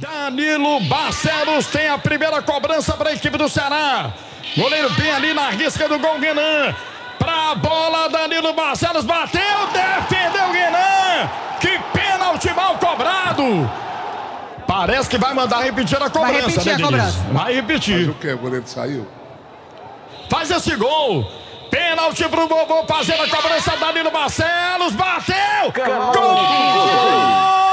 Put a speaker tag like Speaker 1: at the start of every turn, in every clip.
Speaker 1: Danilo Barcelos tem a primeira cobrança para a equipe do Ceará. Goleiro bem ali na risca do gol Guenan. Pra bola, Danilo Barcelos bateu, defendeu o Guenan. Que pênalti mal cobrado. Parece que vai mandar repetir a cobrança,
Speaker 2: vai repetir
Speaker 1: né,
Speaker 2: a cobrança.
Speaker 1: Vai repetir.
Speaker 3: Mas o que? O goleiro saiu?
Speaker 1: Faz esse gol. Pênalti pro vovô fazendo a cobrança. Danilo Barcelos bateu. Gol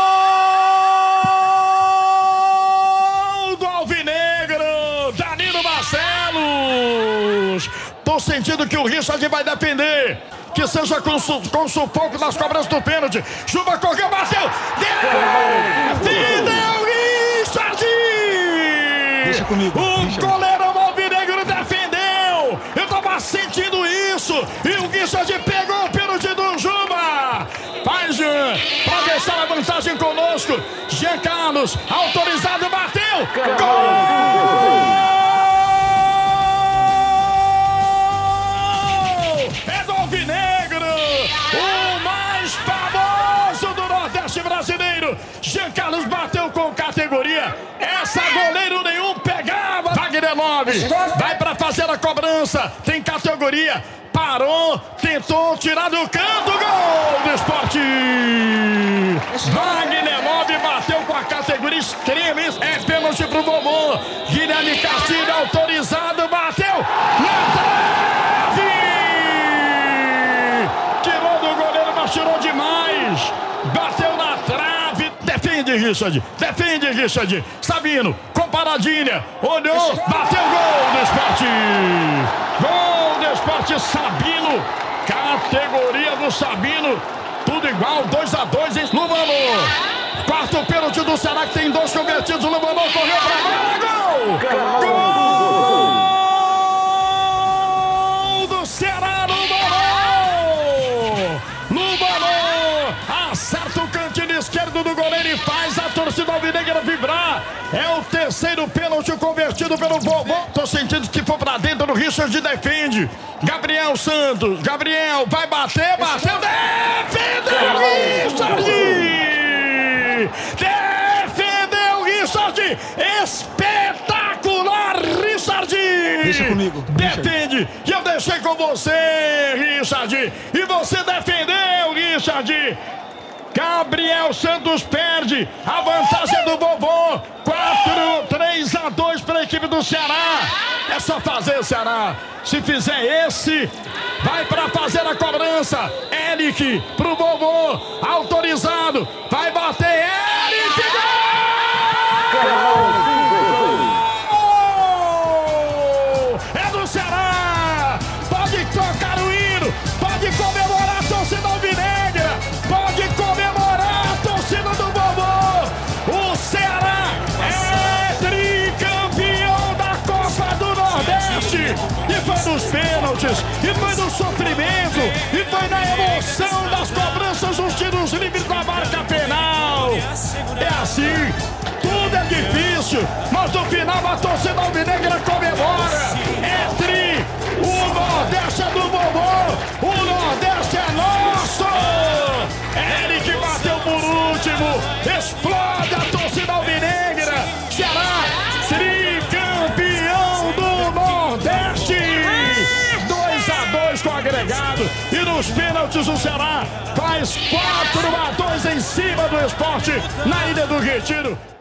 Speaker 1: Sentindo que o Richard vai defender. Que seja com, su com sufoco nas cobranças do pênalti. Juba correu, bateu. Defendeu Richard.
Speaker 2: Deixa comigo,
Speaker 1: O
Speaker 2: deixa.
Speaker 1: goleirão Alvinegro defendeu. Eu tava sentindo isso. E o Richard pegou o pênalti do Juba. Jean, pra deixar a vantagem conosco. Jean Carlos, autorizado, bateu. Gol! Com categoria. Essa goleiro nenhum pegava. Wagner Love vai pra fazer a cobrança. Tem categoria. Parou, tentou tirar do canto, gol do esporte! Wagner Love bateu com a categoria extrema, Richard. Defende, Richard. Sabino, com paradinha. Olhou, bateu gol do esporte. Gol do esporte, Sabino. Categoria do Sabino. Tudo igual, 2 a 2 em Luvanor. Quarto pênalti do Ceará que tem dois convertidos. O Luvanor correu alvinegra vibrar. É o terceiro pênalti convertido pelo vovô. Tô sentindo que for pra dentro do Richard defende. Gabriel Santos, Gabriel vai bater, bateu, defendeu Richard! Defendeu Richard! Espetacular, Richard!
Speaker 2: Deixa comigo, Richard.
Speaker 1: Defende! E eu deixei com você, Richard! E você defendeu, Richard! Gabriel Santos perde a vantagem do vovô. 4, 3 a 2 para a equipe do Ceará. É só fazer, Ceará. Se fizer esse, vai para fazer a cobrança. Eric pro vovô. Autorizado. Pênaltis, e foi no sofrimento, e foi na emoção das cobranças dos tiros livres da marca penal! É assim, tudo é difícil, agregado. E nos pênaltis o Ceará faz 4 a 2 em cima do esporte na Ilha do Retiro.